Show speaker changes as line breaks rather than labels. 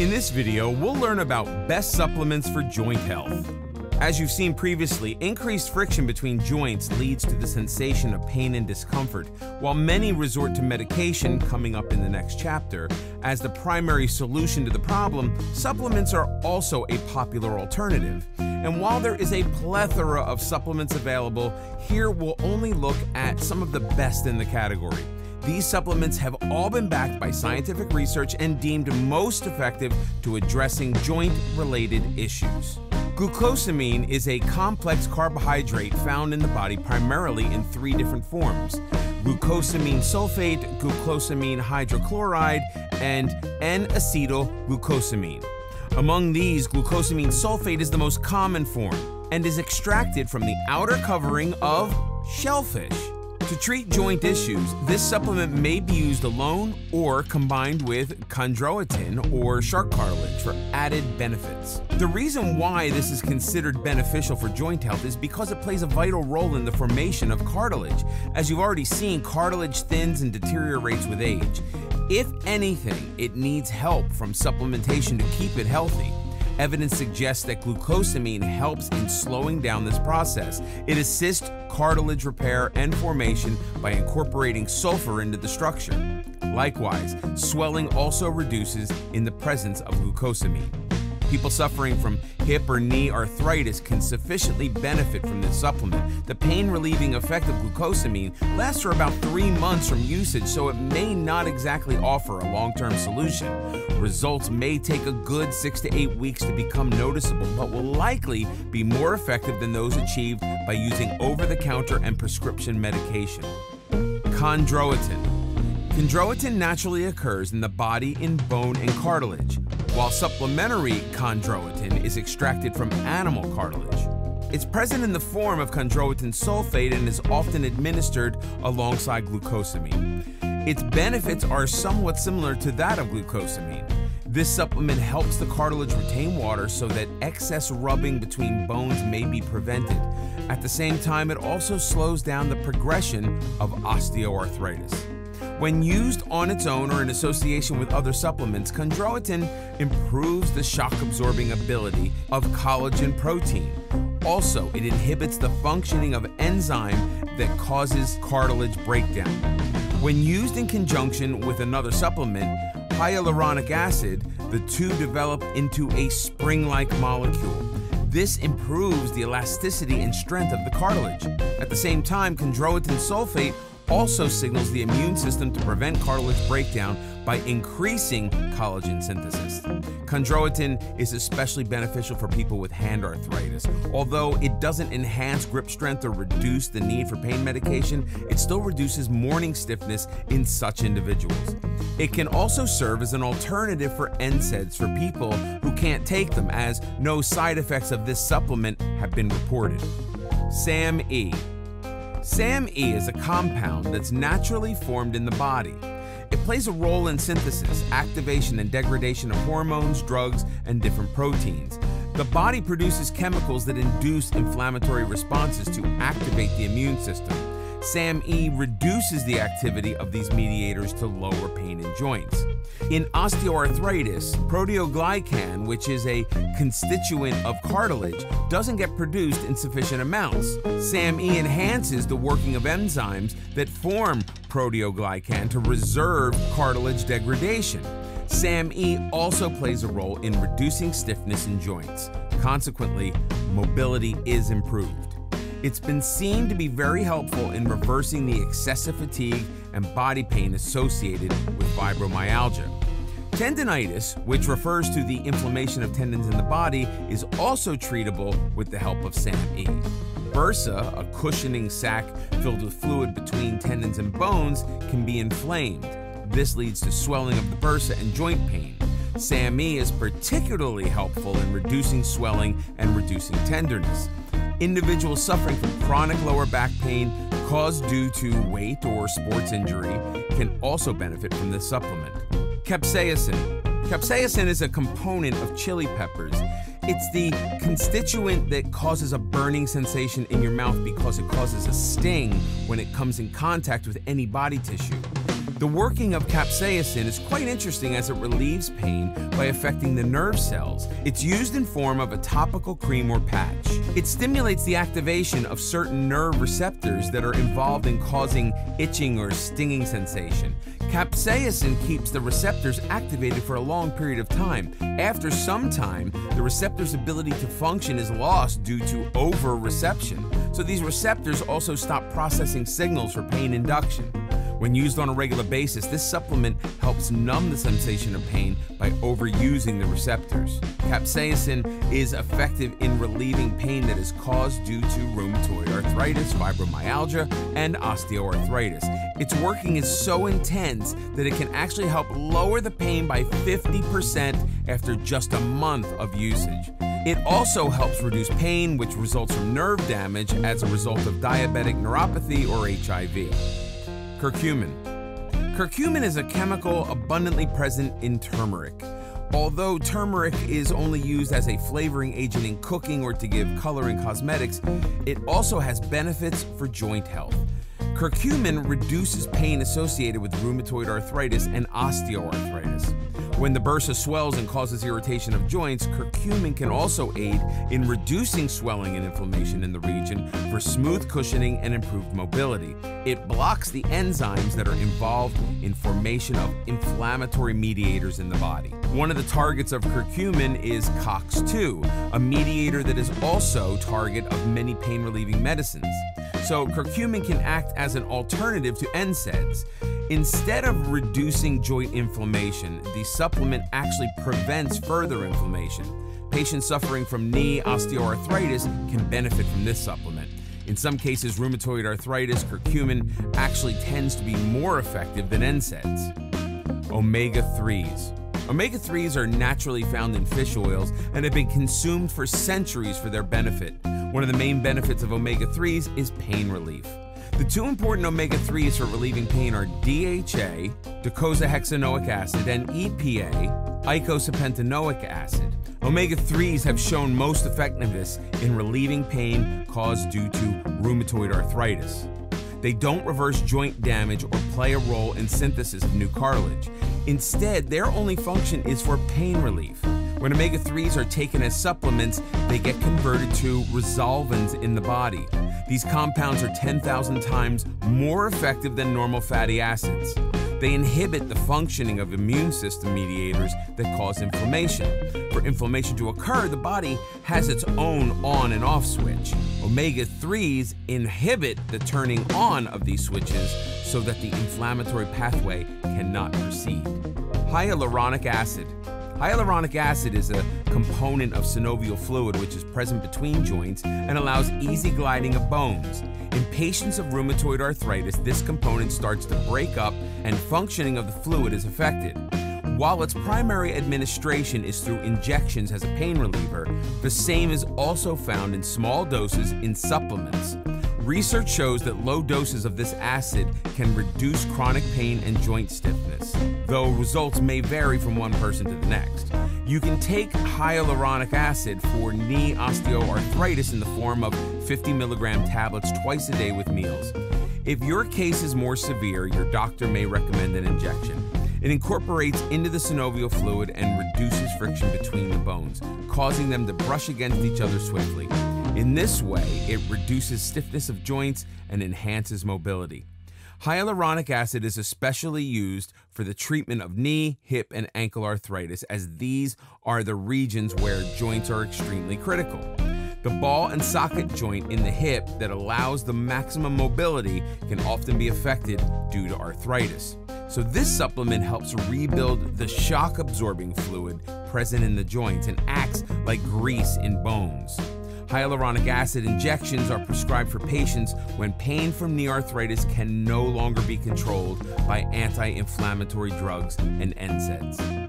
In this video, we'll learn about best supplements for joint health. As you've seen previously, increased friction between joints leads to the sensation of pain and discomfort, while many resort to medication, coming up in the next chapter. As the primary solution to the problem, supplements are also a popular alternative. And while there is a plethora of supplements available, here we'll only look at some of the best in the category. These supplements have all been backed by scientific research and deemed most effective to addressing joint related issues. Glucosamine is a complex carbohydrate found in the body primarily in three different forms glucosamine sulfate, glucosamine hydrochloride, and N acetyl glucosamine. Among these, glucosamine sulfate is the most common form and is extracted from the outer covering of shellfish. To treat joint issues, this supplement may be used alone or combined with chondroitin or shark cartilage for added benefits. The reason why this is considered beneficial for joint health is because it plays a vital role in the formation of cartilage. As you've already seen, cartilage thins and deteriorates with age. If anything, it needs help from supplementation to keep it healthy. Evidence suggests that glucosamine helps in slowing down this process. It assists cartilage repair and formation by incorporating sulfur into the structure. Likewise, swelling also reduces in the presence of glucosamine. People suffering from hip or knee arthritis can sufficiently benefit from this supplement. The pain relieving effect of glucosamine lasts for about three months from usage, so it may not exactly offer a long term solution. Results may take a good six to eight weeks to become noticeable, but will likely be more effective than those achieved by using over the counter and prescription medication. Chondroitin. Chondroitin naturally occurs in the body in bone and cartilage while supplementary chondroitin is extracted from animal cartilage. It's present in the form of chondroitin sulfate and is often administered alongside glucosamine. Its benefits are somewhat similar to that of glucosamine. This supplement helps the cartilage retain water so that excess rubbing between bones may be prevented. At the same time, it also slows down the progression of osteoarthritis. When used on its own or in association with other supplements, chondroitin improves the shock absorbing ability of collagen protein. Also, it inhibits the functioning of enzyme that causes cartilage breakdown. When used in conjunction with another supplement, hyaluronic acid, the two develop into a spring like molecule. This improves the elasticity and strength of the cartilage. At the same time, chondroitin sulfate also signals the immune system to prevent cartilage breakdown by increasing collagen synthesis. Chondroitin is especially beneficial for people with hand arthritis. Although it doesn't enhance grip strength or reduce the need for pain medication, it still reduces morning stiffness in such individuals. It can also serve as an alternative for NSAIDs for people who can't take them, as no side effects of this supplement have been reported. SAMe SAMe is a compound that's naturally formed in the body. It plays a role in synthesis, activation, and degradation of hormones, drugs, and different proteins. The body produces chemicals that induce inflammatory responses to activate the immune system. SAMe reduces the activity of these mediators to lower pain in joints. In osteoarthritis, proteoglycan, which is a constituent of cartilage, doesn't get produced in sufficient amounts. SAMe enhances the working of enzymes that form proteoglycan to reserve cartilage degradation. SAMe also plays a role in reducing stiffness in joints. Consequently, mobility is improved. It's been seen to be very helpful in reversing the excessive fatigue and body pain associated with fibromyalgia. Tendinitis, which refers to the inflammation of tendons in the body, is also treatable with the help of SAMe. Bursa, a cushioning sac filled with fluid between tendons and bones, can be inflamed. This leads to swelling of the bursa and joint pain. SAMe is particularly helpful in reducing swelling and reducing tenderness. Individuals suffering from chronic lower back pain caused due to weight or sports injury can also benefit from this supplement. Capsaicin. Capsaicin is a component of chili peppers. It's the constituent that causes a burning sensation in your mouth because it causes a sting when it comes in contact with any body tissue. The working of capsaicin is quite interesting as it relieves pain by affecting the nerve cells. It's used in form of a topical cream or patch. It stimulates the activation of certain nerve receptors that are involved in causing itching or stinging sensation. Capsaicin keeps the receptors activated for a long period of time. After some time, the receptor's ability to function is lost due to over reception. So these receptors also stop processing signals for pain induction. When used on a regular basis, this supplement helps numb the sensation of pain by overusing the receptors. Capsaicin is effective in relieving pain that is caused due to rheumatoid arthritis, fibromyalgia, and osteoarthritis. Its working is so intense that it can actually help lower the pain by 50% after just a month of usage. It also helps reduce pain, which results from nerve damage as a result of diabetic neuropathy or HIV. Curcumin. Curcumin is a chemical abundantly present in turmeric. Although turmeric is only used as a flavoring agent in cooking or to give color in cosmetics, it also has benefits for joint health. Curcumin reduces pain associated with rheumatoid arthritis and osteoarthritis. When the bursa swells and causes irritation of joints, curcumin can also aid in reducing swelling and inflammation in the region for smooth cushioning and improved mobility. It blocks the enzymes that are involved in formation of inflammatory mediators in the body. One of the targets of curcumin is COX-2, a mediator that is also target of many pain-relieving medicines. So curcumin can act as an alternative to NSAIDs. Instead of reducing joint inflammation, the supplement actually prevents further inflammation. Patients suffering from knee osteoarthritis can benefit from this supplement. In some cases, rheumatoid arthritis, curcumin actually tends to be more effective than NSAIDs. Omega 3s. Omega 3s are naturally found in fish oils and have been consumed for centuries for their benefit. One of the main benefits of omega 3s is pain relief. The two important omega 3s for relieving pain are DHA, docosahexaenoic acid, and EPA, eicosapentaenoic acid. Omega 3s have shown most effectiveness in relieving pain caused due to rheumatoid arthritis. They don't reverse joint damage or play a role in synthesis of new cartilage. Instead, their only function is for pain relief. When omega 3s are taken as supplements, they get converted to resolvins in the body. These compounds are 10,000 times more effective than normal fatty acids. They inhibit the functioning of immune system mediators that cause inflammation. For inflammation to occur, the body has its own on and off switch. Omega 3s inhibit the turning on of these switches so that the inflammatory pathway cannot proceed. Hyaluronic acid. Hyaluronic acid is a component of synovial fluid which is present between joints and allows easy gliding of bones. In patients of rheumatoid arthritis, this component starts to break up and functioning of the fluid is affected. While its primary administration is through injections as a pain reliever, the same is also found in small doses in supplements. Research shows that low doses of this acid can reduce chronic pain and joint stiffness, though results may vary from one person to the next. You can take hyaluronic acid for knee osteoarthritis in the form of 50 milligram tablets twice a day with meals. If your case is more severe, your doctor may recommend an injection. It incorporates into the synovial fluid and reduces friction between the bones, causing them to brush against each other swiftly. In this way, it reduces stiffness of joints and enhances mobility. Hyaluronic acid is especially used for the treatment of knee, hip, and ankle arthritis, as these are the regions where joints are extremely critical. The ball and socket joint in the hip that allows the maximum mobility can often be affected due to arthritis. So, this supplement helps rebuild the shock absorbing fluid present in the joints and acts like grease in bones. Hyaluronic acid injections are prescribed for patients when pain from knee arthritis can no longer be controlled by anti inflammatory drugs and NSAIDs.